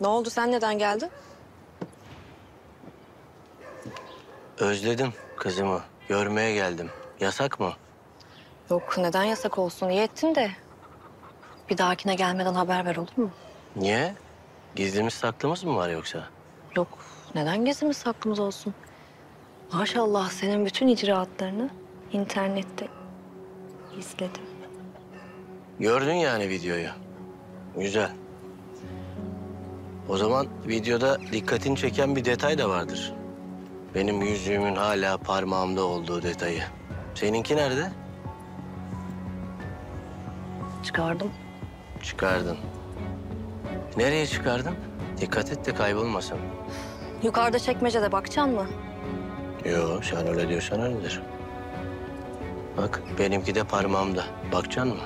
Ne oldu sen neden geldin? Özledim kızımı. Görmeye geldim. Yasak mı? Yok neden yasak olsun iyi ettin de. Bir dahakine gelmeden haber ver olur mu? Niye? Gizlimiz saklımız mı var yoksa? Yok neden gizlimiz saklımız olsun? Maşallah senin bütün icraatlarını internette izledim. Gördün yani videoyu. Güzel. O zaman videoda dikkatini çeken bir detay da vardır. Benim yüzüğümün hala parmağımda olduğu detayı. Seninki nerede? Çıkardım. Çıkardın. Nereye çıkardın? Dikkat et de kaybolmasın. Yukarıda çekmecede bakacaksın mı? Yo sen öyle diyorsan öyledir. Bak benimki de parmağımda. Bakacaksın mı?